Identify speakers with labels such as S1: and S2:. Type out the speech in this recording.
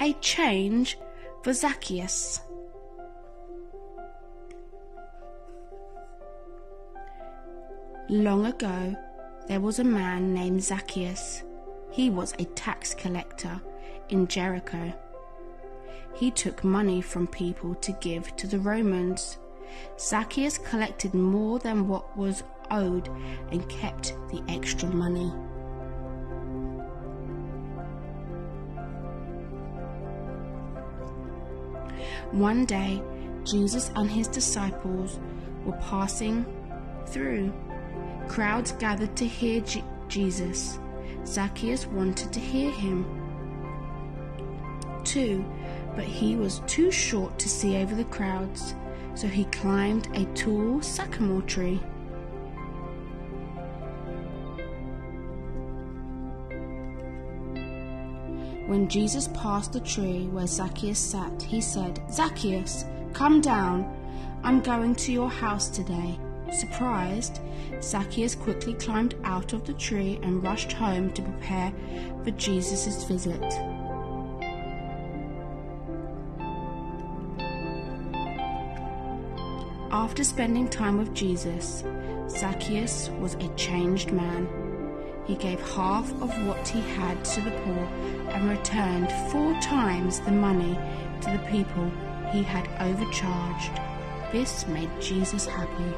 S1: a change for Zacchaeus. Long ago, there was a man named Zacchaeus. He was a tax collector in Jericho. He took money from people to give to the Romans. Zacchaeus collected more than what was owed and kept the extra money. One day, Jesus and his disciples were passing through. Crowds gathered to hear G- Jesus. Zacchaeus wanted to hear him too, but he was too short to see over the crowds, so he climbed a tall sycamore tree. When Jesus passed the tree where Zacchaeus sat, he said, Zacchaeus, come down. I'm going to your house today. Surprised, Zacchaeus quickly climbed out of the tree and rushed home to prepare for Jesus' visit. After spending time with Jesus, Zacchaeus was a changed man. He gave half of what he had to the poor and returned four times the money to the people he had overcharged. This made Jesus happy.